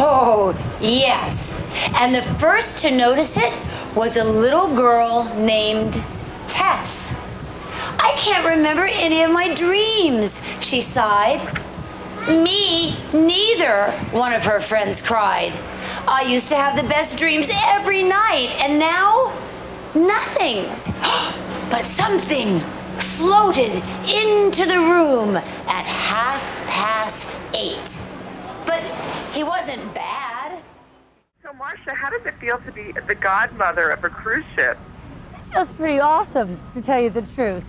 Oh, yes. And the first to notice it was a little girl named Tess. I can't remember any of my dreams, she sighed. Me neither, one of her friends cried. I used to have the best dreams every night, and now nothing. but something floated into the room at half past eight. But he wasn't bad. So, Marcia, how does it feel to be the godmother of a cruise ship? It feels pretty awesome, to tell you the truth.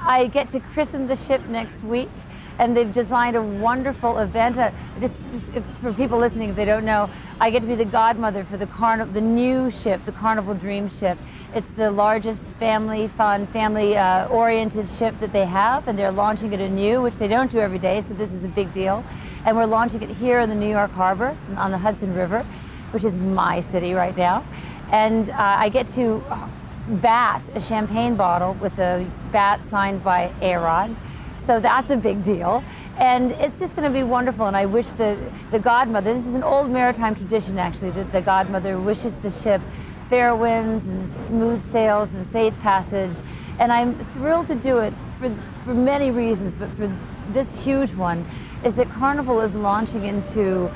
I get to christen the ship next week and they've designed a wonderful event. Uh, just, just for people listening, if they don't know, I get to be the godmother for the carnival, the new ship, the Carnival Dream ship. It's the largest family fun, family uh, oriented ship that they have, and they're launching it anew, which they don't do every day, so this is a big deal. And we're launching it here in the New York Harbor on the Hudson River, which is my city right now. And uh, I get to bat a champagne bottle with a bat signed by A-Rod so that's a big deal. And it's just going to be wonderful. And I wish the, the godmother, this is an old maritime tradition actually, that the godmother wishes the ship fair winds and smooth sails and safe passage. And I'm thrilled to do it for, for many reasons, but for this huge one is that Carnival is launching into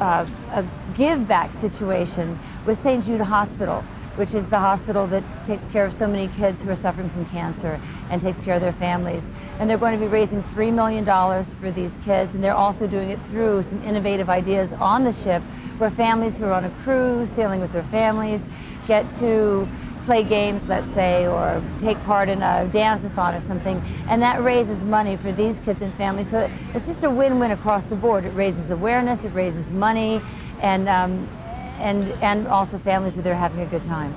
uh, a give back situation with St. Jude Hospital which is the hospital that takes care of so many kids who are suffering from cancer and takes care of their families. And they're going to be raising $3 million for these kids, and they're also doing it through some innovative ideas on the ship where families who are on a cruise, sailing with their families, get to play games, let's say, or take part in a dance-a-thon or something, and that raises money for these kids and families. So it's just a win-win across the board. It raises awareness, it raises money, and um, and and also families who they're having a good time.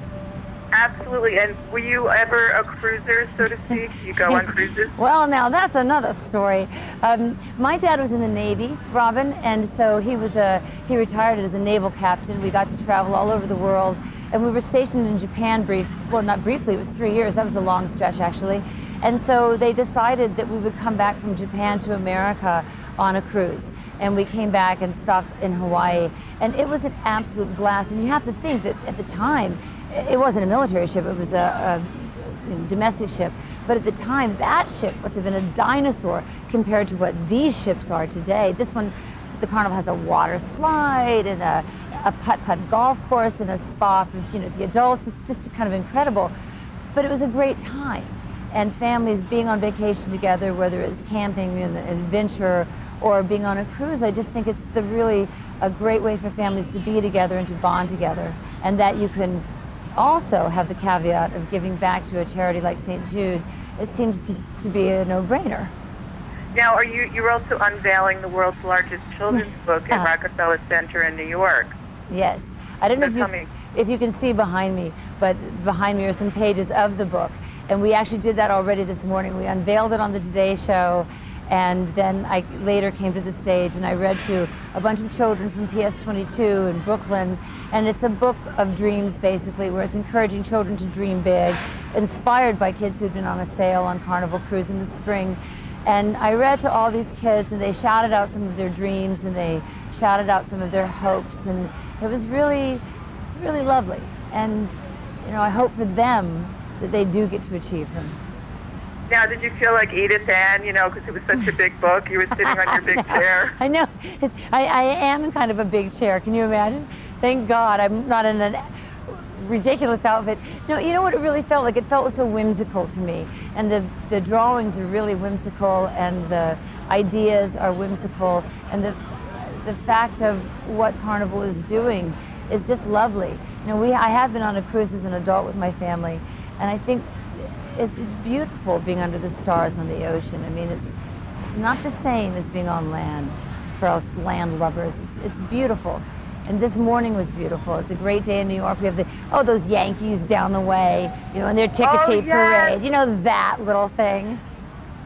Absolutely. And were you ever a cruiser, so to speak? You go on cruises? well, now that's another story. Um, my dad was in the Navy, Robin, and so he was a he retired as a naval captain. We got to travel all over the world, and we were stationed in Japan brief. Well, not briefly. It was three years. That was a long stretch, actually. And so they decided that we would come back from Japan to America on a cruise and we came back and stopped in Hawaii. And it was an absolute blast. And you have to think that at the time, it wasn't a military ship, it was a, a domestic ship. But at the time, that ship must have been a dinosaur compared to what these ships are today. This one, the Carnival has a water slide and a, a putt-putt golf course and a spa for you know the adults. It's just kind of incredible. But it was a great time. And families being on vacation together, whether it's camping and adventure or being on a cruise. I just think it's the really a great way for families to be together and to bond together, and that you can also have the caveat of giving back to a charity like St. Jude. It seems to, to be a no-brainer. Now, are you you're also unveiling the world's largest children's book at ah. Rockefeller Center in New York? Yes. I don't know if you, if you can see behind me, but behind me are some pages of the book. And we actually did that already this morning. We unveiled it on the Today Show and then I later came to the stage and I read to a bunch of children from PS22 in Brooklyn. And it's a book of dreams, basically, where it's encouraging children to dream big, inspired by kids who'd been on a sail on Carnival Cruise in the spring. And I read to all these kids and they shouted out some of their dreams and they shouted out some of their hopes. And it was really, it's really lovely. And, you know, I hope for them that they do get to achieve them. Now, did you feel like Edith Ann, you know, because it was such a big book, you were sitting on your big chair? I know. I, I am kind of a big chair. Can you imagine? Thank God I'm not in a ridiculous outfit. No, you know what it really felt like? It felt so whimsical to me. And the, the drawings are really whimsical and the ideas are whimsical and the, the fact of what Carnival is doing is just lovely. You know, we, I have been on a cruise as an adult with my family and I think it's beautiful being under the stars on the ocean. I mean, it's it's not the same as being on land for us land lovers. It's, it's beautiful. And this morning was beautiful. It's a great day in New York. We have the oh those Yankees down the way, you know, and their ticket oh, tape yes. parade. You know that little thing.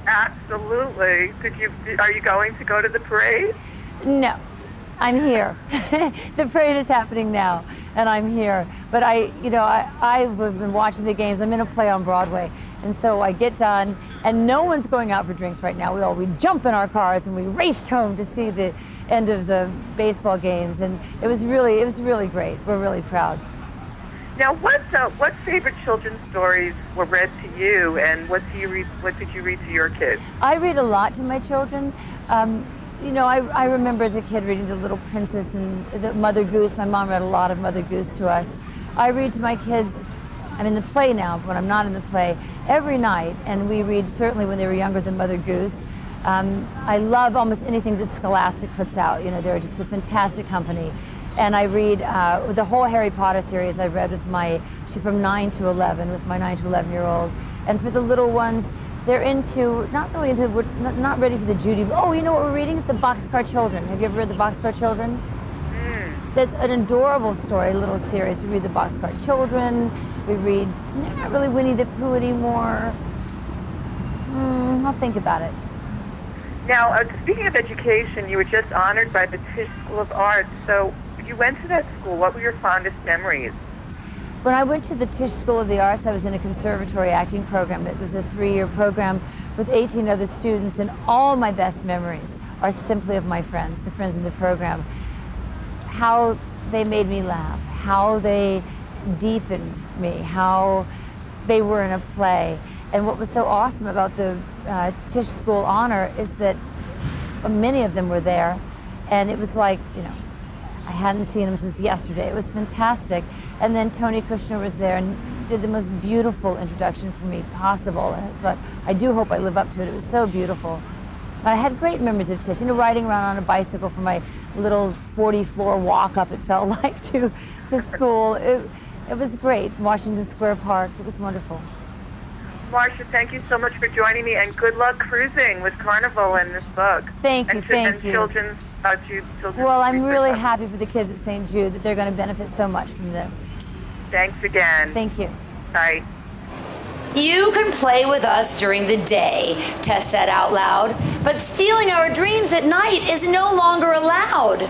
Absolutely. Did you are you going to go to the parade? No. I'm here. the parade is happening now, and I'm here. But I, you know, I, I've been watching the games. I'm in a play on Broadway, and so I get done, and no one's going out for drinks right now. We all we jump in our cars and we raced home to see the end of the baseball games, and it was really, it was really great. We're really proud. Now, what uh, what favorite children's stories were read to you, and what do you read? What did you read to your kids? I read a lot to my children. Um, you know, I, I remember as a kid reading The Little Princess and the Mother Goose. My mom read a lot of Mother Goose to us. I read to my kids. I'm in the play now, but I'm not in the play every night, and we read certainly when they were younger than Mother Goose. Um, I love almost anything that Scholastic puts out. You know, they're just a fantastic company. And I read uh, the whole Harry Potter series. I've read with my, she from 9 to 11, with my 9 to 11 year old. And for the little ones, they're into, not really into, we're not, ready for the Judy. Oh, you know what we're reading? The Boxcar Children. Have you ever read the Boxcar Children? That's an adorable story, little series. We read the Boxcar Children. We read, not really Winnie the Pooh anymore. Hmm, I'll think about it. Now, uh, speaking of education, you were just honored by the Tisch School of Arts. So, you went to that school. What were your fondest memories? When I went to the Tisch School of the Arts, I was in a conservatory acting program. It was a three-year program with 18 other students, and all my best memories are simply of my friends, the friends in the program. How they made me laugh, how they deepened me, how they were in a play. And what was so awesome about the uh, Tisch School Honor is that many of them were there, and it was like, you know, I hadn't seen him since yesterday. It was fantastic. And then Tony Kushner was there and did the most beautiful introduction for me possible. And I thought, I do hope I live up to it. It was so beautiful. But I had great memories of Tisch, You know, riding around on a bicycle for my little 40 floor walk up, it felt like, to, to school. It, it was great. Washington Square Park. It was wonderful. Marcia, thank you so much for joining me, and good luck cruising with Carnival and this book. Thank you, and, thank and you. Children's, Jude, children's Well, I'm research really Hub. happy for the kids at St. Jude that they're going to benefit so much from this. Thanks again. Thank you. Bye. You can play with us during the day, Tess said out loud, but stealing our dreams at night is no longer allowed.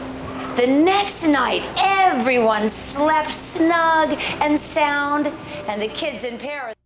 The next night, everyone slept snug and sound, and the kids in Paris.